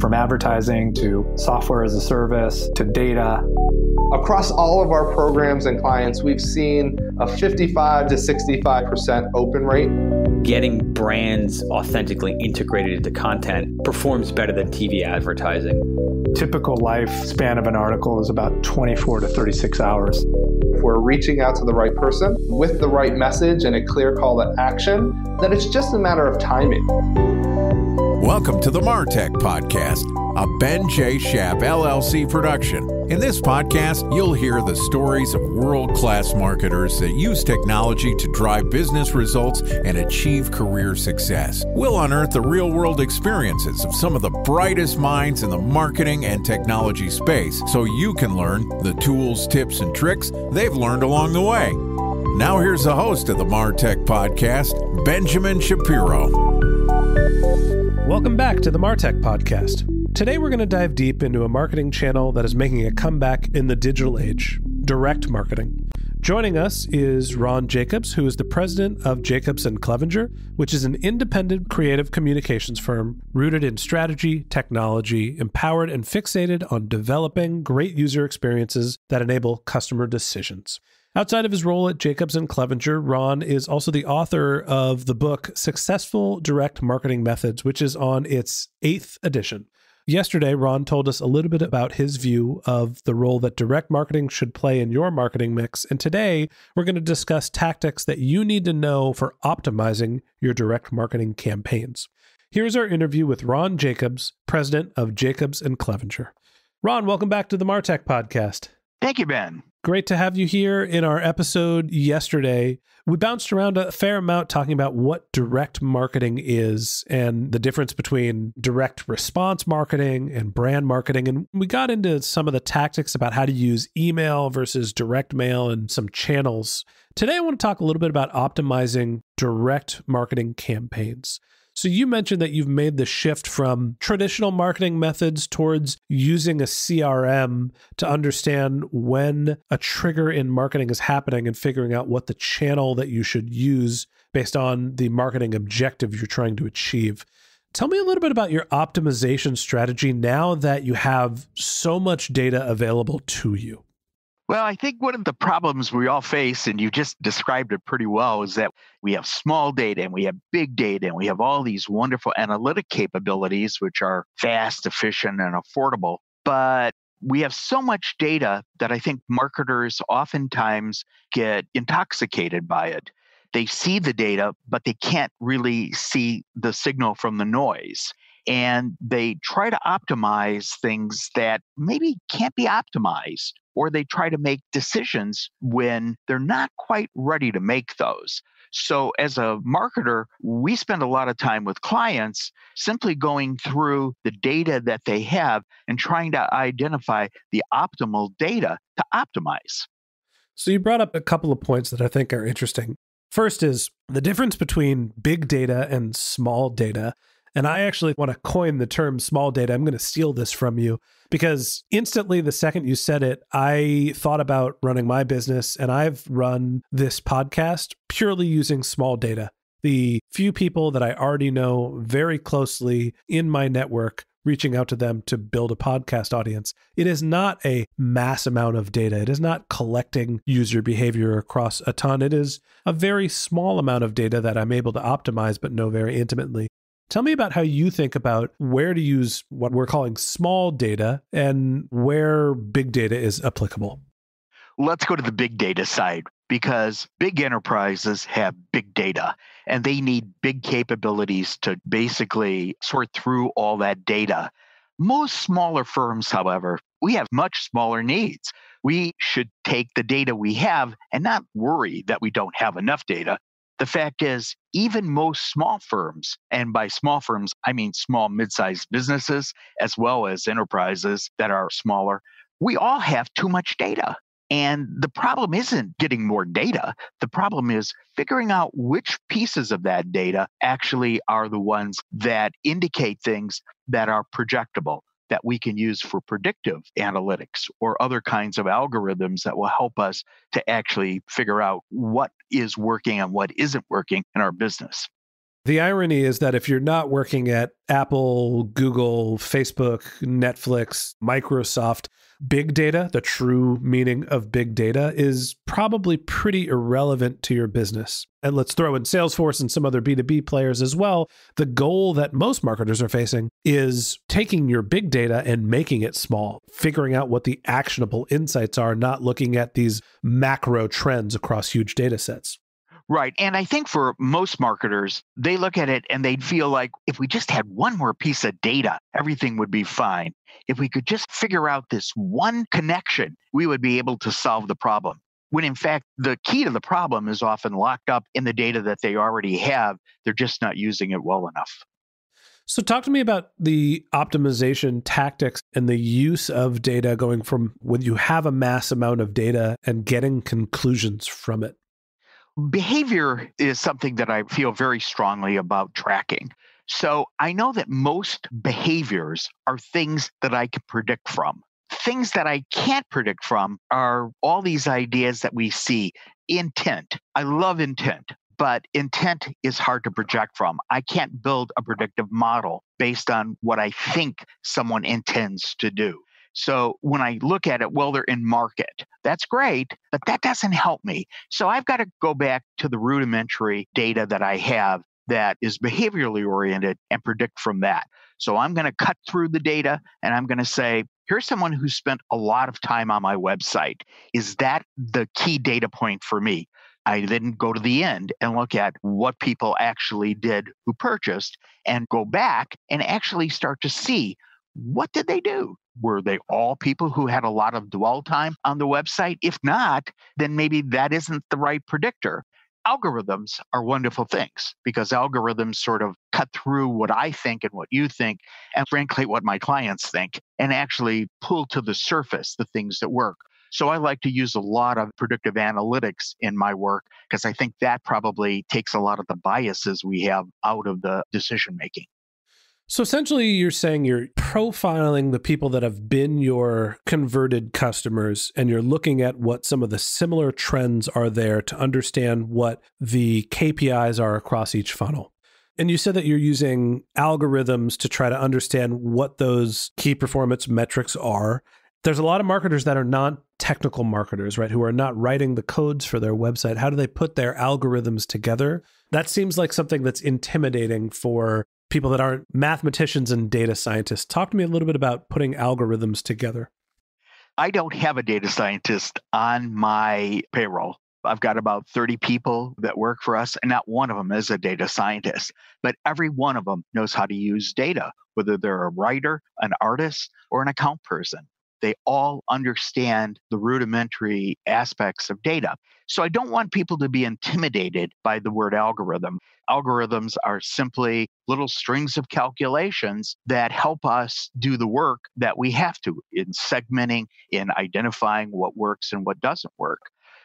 From advertising to software as a service to data. Across all of our programs and clients, we've seen a 55 to 65% open rate. Getting brands authentically integrated into content performs better than TV advertising. Typical lifespan of an article is about 24 to 36 hours. If we're reaching out to the right person with the right message and a clear call to action, then it's just a matter of timing. Welcome to the Martech Podcast, a Ben J. Shap LLC production. In this podcast, you'll hear the stories of world class marketers that use technology to drive business results and achieve career success. We'll unearth the real world experiences of some of the brightest minds in the marketing and technology space so you can learn the tools, tips, and tricks they've learned along the way. Now, here's the host of the Martech Podcast, Benjamin Shapiro. Welcome back to the Martech Podcast. Today, we're going to dive deep into a marketing channel that is making a comeback in the digital age direct marketing. Joining us is Ron Jacobs, who is the president of Jacobs and Clevenger, which is an independent creative communications firm rooted in strategy, technology, empowered and fixated on developing great user experiences that enable customer decisions. Outside of his role at Jacobs and Clevenger, Ron is also the author of the book Successful Direct Marketing Methods, which is on its eighth edition. Yesterday, Ron told us a little bit about his view of the role that direct marketing should play in your marketing mix. And today, we're going to discuss tactics that you need to know for optimizing your direct marketing campaigns. Here's our interview with Ron Jacobs, president of Jacobs and Clevenger. Ron, welcome back to the Martech podcast. Thank you, Ben. Great to have you here in our episode yesterday. We bounced around a fair amount talking about what direct marketing is and the difference between direct response marketing and brand marketing. And we got into some of the tactics about how to use email versus direct mail and some channels. Today, I want to talk a little bit about optimizing direct marketing campaigns. So you mentioned that you've made the shift from traditional marketing methods towards using a CRM to understand when a trigger in marketing is happening and figuring out what the channel that you should use based on the marketing objective you're trying to achieve. Tell me a little bit about your optimization strategy now that you have so much data available to you. Well, I think one of the problems we all face, and you just described it pretty well, is that we have small data and we have big data and we have all these wonderful analytic capabilities, which are fast, efficient, and affordable. But we have so much data that I think marketers oftentimes get intoxicated by it. They see the data, but they can't really see the signal from the noise and they try to optimize things that maybe can't be optimized, or they try to make decisions when they're not quite ready to make those. So, as a marketer, we spend a lot of time with clients simply going through the data that they have and trying to identify the optimal data to optimize. So, you brought up a couple of points that I think are interesting. First is the difference between big data and small data. And I actually want to coin the term small data. I'm going to steal this from you because instantly, the second you said it, I thought about running my business and I've run this podcast purely using small data. The few people that I already know very closely in my network, reaching out to them to build a podcast audience. It is not a mass amount of data. It is not collecting user behavior across a ton. It is a very small amount of data that I'm able to optimize but know very intimately. Tell me about how you think about where to use what we're calling small data and where big data is applicable. Let's go to the big data side because big enterprises have big data and they need big capabilities to basically sort through all that data. Most smaller firms, however, we have much smaller needs. We should take the data we have and not worry that we don't have enough data. The fact is, even most small firms, and by small firms, I mean small, mid sized businesses, as well as enterprises that are smaller, we all have too much data. And the problem isn't getting more data. The problem is figuring out which pieces of that data actually are the ones that indicate things that are projectable, that we can use for predictive analytics or other kinds of algorithms that will help us to actually figure out what is working and what isn't working in our business. The irony is that if you're not working at Apple, Google, Facebook, Netflix, Microsoft, big data, the true meaning of big data, is probably pretty irrelevant to your business. And let's throw in Salesforce and some other B2B players as well. The goal that most marketers are facing is taking your big data and making it small, figuring out what the actionable insights are, not looking at these macro trends across huge data sets. Right. And I think for most marketers, they look at it and they'd feel like if we just had one more piece of data, everything would be fine. If we could just figure out this one connection, we would be able to solve the problem. When in fact, the key to the problem is often locked up in the data that they already have. They're just not using it well enough. So, talk to me about the optimization tactics and the use of data going from when you have a mass amount of data and getting conclusions from it. Behavior is something that I feel very strongly about tracking. So I know that most behaviors are things that I can predict from. Things that I can't predict from are all these ideas that we see. Intent. I love intent, but intent is hard to project from. I can't build a predictive model based on what I think someone intends to do. So when I look at it, well, they're in market. That's great, but that doesn't help me. So I've got to go back to the rudimentary data that I have that is behaviorally oriented and predict from that. So I'm going to cut through the data and I'm going to say, here's someone who spent a lot of time on my website. Is that the key data point for me? I then go to the end and look at what people actually did who purchased and go back and actually start to see what did they do? Were they all people who had a lot of dwell time on the website? If not, then maybe that isn't the right predictor. Algorithms are wonderful things because algorithms sort of cut through what I think and what you think, and frankly, what my clients think, and actually pull to the surface the things that work. So I like to use a lot of predictive analytics in my work because I think that probably takes a lot of the biases we have out of the decision making. So essentially, you're saying you're profiling the people that have been your converted customers, and you're looking at what some of the similar trends are there to understand what the KPIs are across each funnel. And you said that you're using algorithms to try to understand what those key performance metrics are. There's a lot of marketers that are not technical marketers, right? Who are not writing the codes for their website. How do they put their algorithms together? That seems like something that's intimidating for people that aren't mathematicians and data scientists. Talk to me a little bit about putting algorithms together. I don't have a data scientist on my payroll. I've got about 30 people that work for us, and not one of them is a data scientist, but every one of them knows how to use data, whether they're a writer, an artist, or an account person. They all understand the rudimentary aspects of data. So I don't want people to be intimidated by the word algorithm. Algorithms are simply little strings of calculations that help us do the work that we have to in segmenting, in identifying what works and what doesn't work.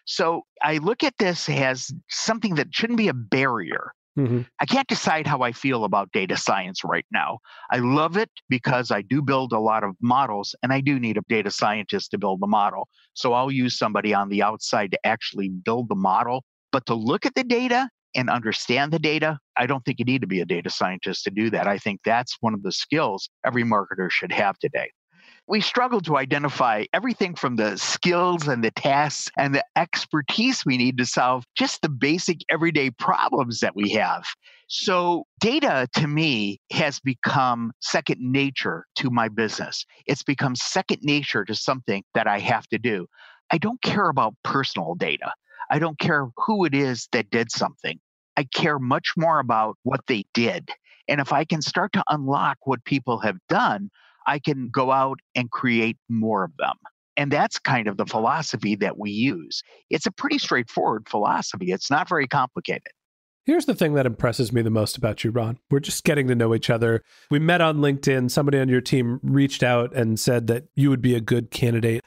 So I look at this as something that shouldn't be a barrier. Mm-hmm. I can't decide how I feel about data science right now. I love it because I do build a lot of models and I do need a data scientist to build the model. So I'll use somebody on the outside to actually build the model. But to look at the data and understand the data, I don't think you need to be a data scientist to do that. I think that's one of the skills every marketer should have today we struggle to identify everything from the skills and the tasks and the expertise we need to solve just the basic everyday problems that we have. So, data to me has become second nature to my business. It's become second nature to something that I have to do. I don't care about personal data. I don't care who it is that did something. I care much more about what they did. And if I can start to unlock what people have done, I can go out and create more of them. And that's kind of the philosophy that we use. It's a pretty straightforward philosophy, it's not very complicated. Here's the thing that impresses me the most about you, Ron. We're just getting to know each other. We met on LinkedIn. Somebody on your team reached out and said that you would be a good candidate.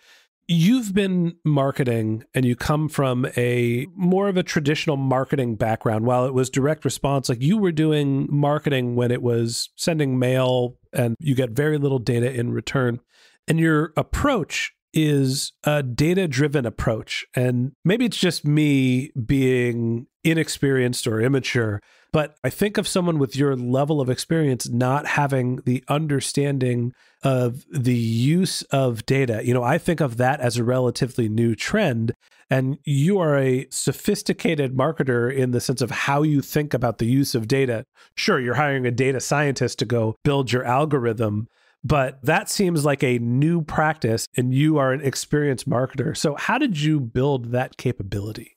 You've been marketing and you come from a more of a traditional marketing background. While it was direct response, like you were doing marketing when it was sending mail and you get very little data in return. And your approach is a data driven approach. And maybe it's just me being inexperienced or immature, but I think of someone with your level of experience not having the understanding of the use of data. You know, I think of that as a relatively new trend. And you are a sophisticated marketer in the sense of how you think about the use of data. Sure, you're hiring a data scientist to go build your algorithm, but that seems like a new practice, and you are an experienced marketer. So, how did you build that capability?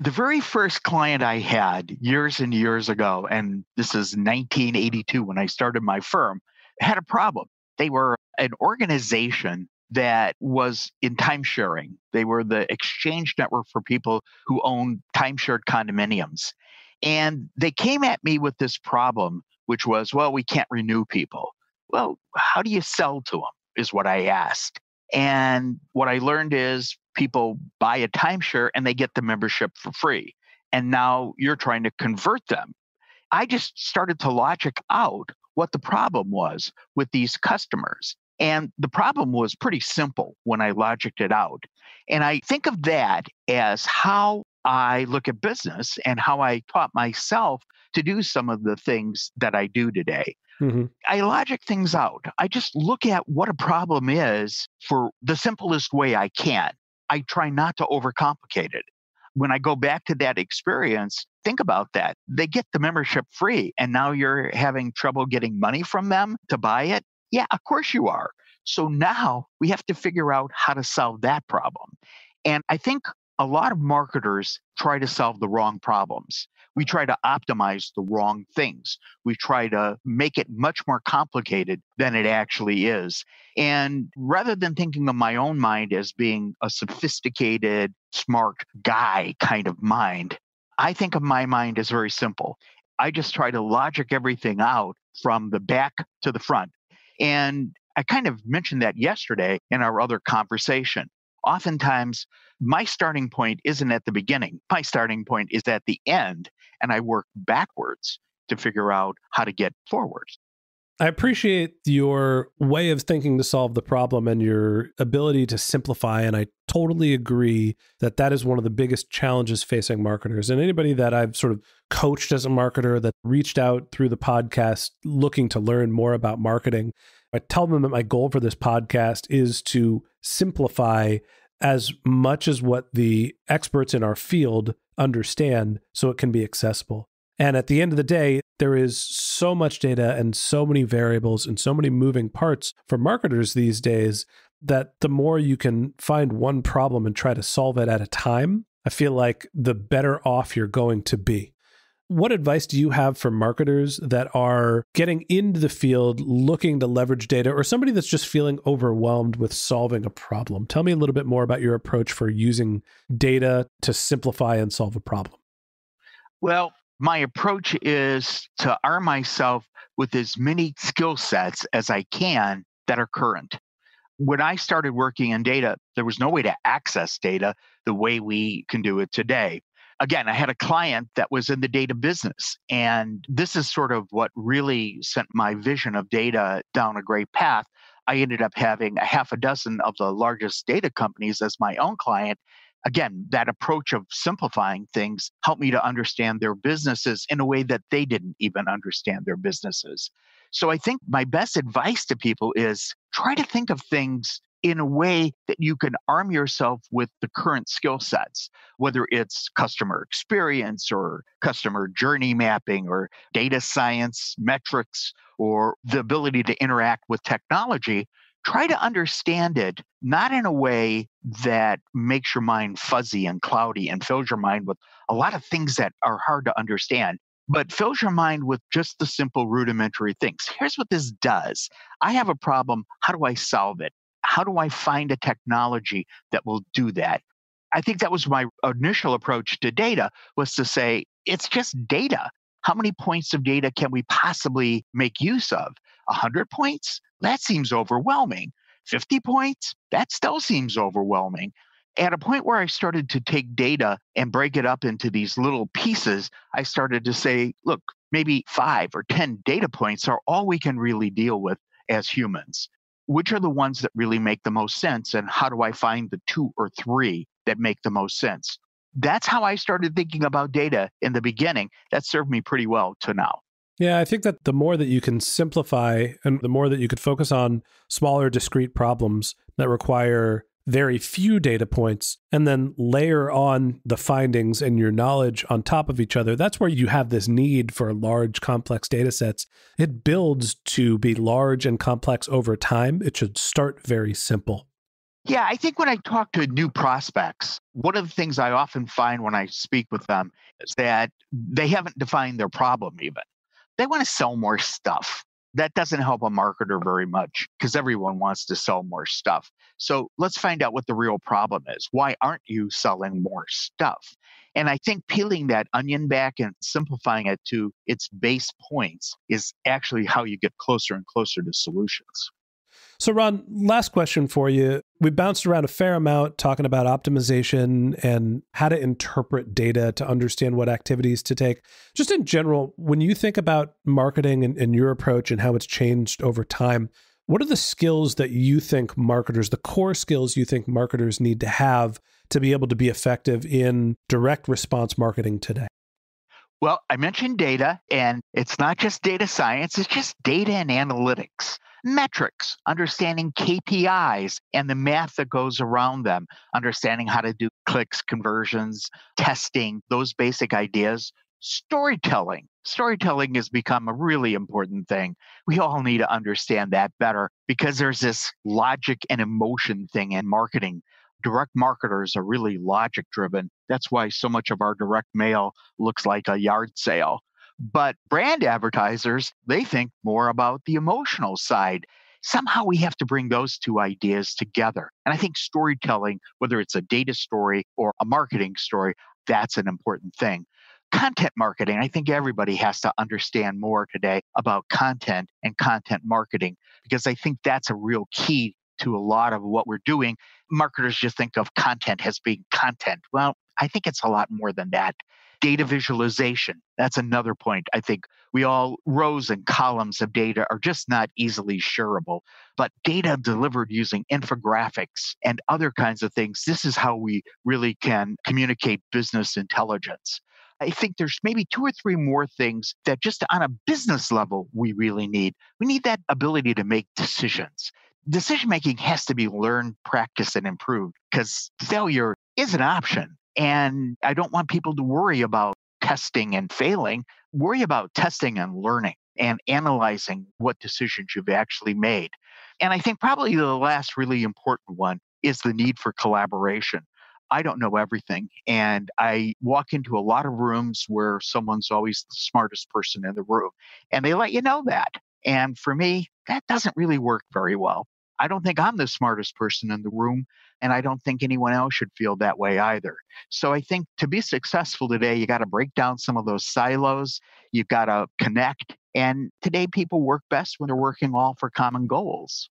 The very first client I had years and years ago, and this is 1982 when I started my firm, had a problem. They were an organization that was in timesharing. They were the exchange network for people who own timeshared condominiums. And they came at me with this problem, which was, well, we can't renew people. Well, how do you sell to them? Is what I asked. And what I learned is people buy a timeshare and they get the membership for free. And now you're trying to convert them. I just started to logic out what the problem was with these customers. And the problem was pretty simple when I logicked it out. And I think of that as how I look at business and how I taught myself to do some of the things that I do today. Mm-hmm. I logic things out. I just look at what a problem is for the simplest way I can. I try not to overcomplicate it. When I go back to that experience, think about that. They get the membership free, and now you're having trouble getting money from them to buy it. Yeah, of course you are. So now we have to figure out how to solve that problem. And I think a lot of marketers try to solve the wrong problems. We try to optimize the wrong things. We try to make it much more complicated than it actually is. And rather than thinking of my own mind as being a sophisticated, smart guy kind of mind, I think of my mind as very simple. I just try to logic everything out from the back to the front. And I kind of mentioned that yesterday in our other conversation. Oftentimes, my starting point isn't at the beginning. My starting point is at the end, and I work backwards to figure out how to get forwards. I appreciate your way of thinking to solve the problem and your ability to simplify. And I totally agree that that is one of the biggest challenges facing marketers. And anybody that I've sort of coached as a marketer that reached out through the podcast looking to learn more about marketing, I tell them that my goal for this podcast is to simplify as much as what the experts in our field understand so it can be accessible. And at the end of the day, there is so much data and so many variables and so many moving parts for marketers these days that the more you can find one problem and try to solve it at a time, I feel like the better off you're going to be. What advice do you have for marketers that are getting into the field looking to leverage data or somebody that's just feeling overwhelmed with solving a problem? Tell me a little bit more about your approach for using data to simplify and solve a problem. Well, my approach is to arm myself with as many skill sets as I can that are current. When I started working in data, there was no way to access data the way we can do it today again, I had a client that was in the data business. And this is sort of what really sent my vision of data down a great path. I ended up having a half a dozen of the largest data companies as my own client. Again, that approach of simplifying things helped me to understand their businesses in a way that they didn't even understand their businesses. So I think my best advice to people is try to think of things in a way that you can arm yourself with the current skill sets, whether it's customer experience or customer journey mapping or data science, metrics, or the ability to interact with technology. Try to understand it not in a way that makes your mind fuzzy and cloudy and fills your mind with a lot of things that are hard to understand, but fills your mind with just the simple rudimentary things. Here's what this does I have a problem. How do I solve it? how do I find a technology that will do that? I think that was my initial approach to data was to say, it's just data. How many points of data can we possibly make use of? 100 points? That seems overwhelming. 50 points? That still seems overwhelming. At a point where I started to take data and break it up into these little pieces, I started to say, look, maybe five or 10 data points are all we can really deal with as humans which are the ones that really make the most sense and how do I find the two or three that make the most sense? That's how I started thinking about data in the beginning. That served me pretty well to now. Yeah, I think that the more that you can simplify and the more that you could focus on smaller, discrete problems that require very few data points and then layer on the findings and your knowledge on top of each other, that's where you have this need for large, complex data sets. It builds to be large and complex over time. It should start very simple. Yeah, I think when I talk to new prospects, one of the things I often find when I speak with them is that they haven't defined their problem even. They want to sell more stuff that doesn't help a marketer very much because everyone wants to sell more stuff. So let's find out what the real problem is. Why aren't you selling more stuff? And I think peeling that onion back and simplifying it to its base points is actually how you get closer and closer to solutions. So, Ron, last question for you. We bounced around a fair amount talking about optimization and how to interpret data to understand what activities to take. Just in general, when you think about marketing and, and your approach and how it's changed over time, what are the skills that you think marketers, the core skills you think marketers need to have to be able to be effective in direct response marketing today? Well, I mentioned data, and it's not just data science, it's just data and analytics metrics, understanding KPIs and the math that goes around them, understanding how to do clicks, conversions, testing, those basic ideas. Storytelling. Storytelling has become a really important thing. We all need to understand that better because there's this logic and emotion thing in marketing. Direct marketers are really logic driven. That's why so much of our direct mail looks like a yard sale but brand advertisers, they think more about the emotional side. Somehow we have to bring those two ideas together. And I think storytelling, whether it's a data story or a marketing story, that's an important thing. Content marketing, I think everybody has to understand more today about content and content marketing because I think that's a real key to a lot of what we're doing. Marketers just think of content as being content. Well, I think it's a lot more than that. Data visualization, that's another point. I think we all, rows and columns of data are just not easily shareable, but data delivered using infographics and other kinds of things, this is how we really can communicate business intelligence. I think there's maybe two or three more things that just on a business level we really need. We need that ability to make decisions. Decision making has to be learned, practiced, and improved because failure is an option. And I don't want people to worry about testing and failing. Worry about testing and learning and analyzing what decisions you've actually made. And I think probably the last really important one is the need for collaboration. I don't know everything. And I walk into a lot of rooms where someone's always the smartest person in the room, and they let you know that. And for me, that doesn't really work very well. I don't think I'm the smartest person in the room. And I don't think anyone else should feel that way either. So I think to be successful today, you got to break down some of those silos. You've got to connect. And today, people work best when they're working all for common goals.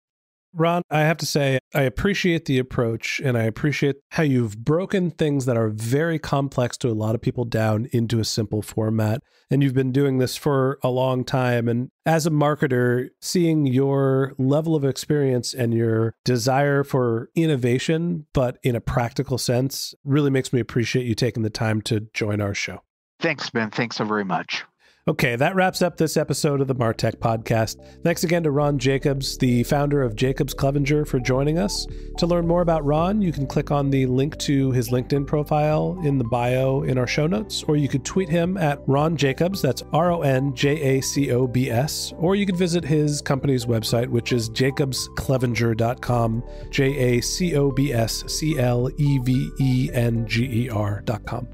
Ron, I have to say, I appreciate the approach and I appreciate how you've broken things that are very complex to a lot of people down into a simple format. And you've been doing this for a long time. And as a marketer, seeing your level of experience and your desire for innovation, but in a practical sense, really makes me appreciate you taking the time to join our show. Thanks, Ben. Thanks so very much. Okay, that wraps up this episode of the Martech podcast. Thanks again to Ron Jacobs, the founder of Jacobs Clevenger, for joining us. To learn more about Ron, you can click on the link to his LinkedIn profile in the bio in our show notes, or you could tweet him at Ron Jacobs, that's R O N J A C O B S, or you could visit his company's website, which is jacobsclevenger.com, J A C O B S C L E V E N G E R.com.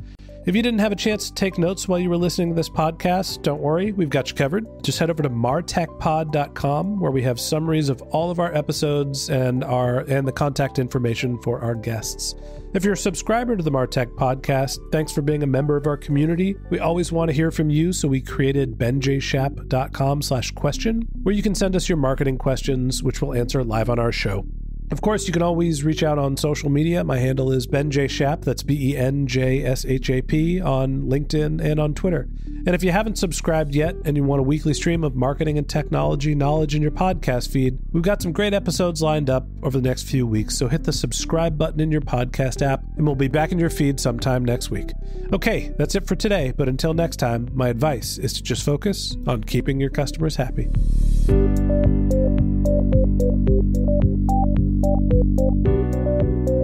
If you didn't have a chance to take notes while you were listening to this podcast, don't worry, we've got you covered. Just head over to martechpod.com where we have summaries of all of our episodes and our and the contact information for our guests. If you're a subscriber to the Martech podcast, thanks for being a member of our community. We always want to hear from you, so we created benjshap.com slash question, where you can send us your marketing questions, which we'll answer live on our show. Of course, you can always reach out on social media. My handle is Ben J. Shap. That's B E N J S H A P on LinkedIn and on Twitter. And if you haven't subscribed yet and you want a weekly stream of marketing and technology knowledge in your podcast feed, we've got some great episodes lined up over the next few weeks. So hit the subscribe button in your podcast app, and we'll be back in your feed sometime next week. Okay, that's it for today. But until next time, my advice is to just focus on keeping your customers happy. Thank you.